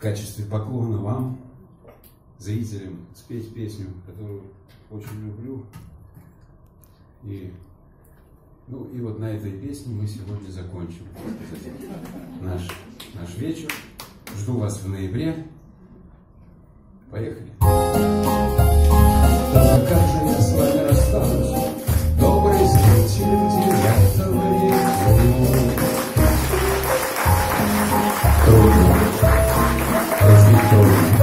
в качестве поклона вам, зрителям, спеть песню, которую очень люблю. И, ну, и вот на этой песне мы сегодня закончим наш, наш вечер. Жду вас в ноябре. Поехали. story.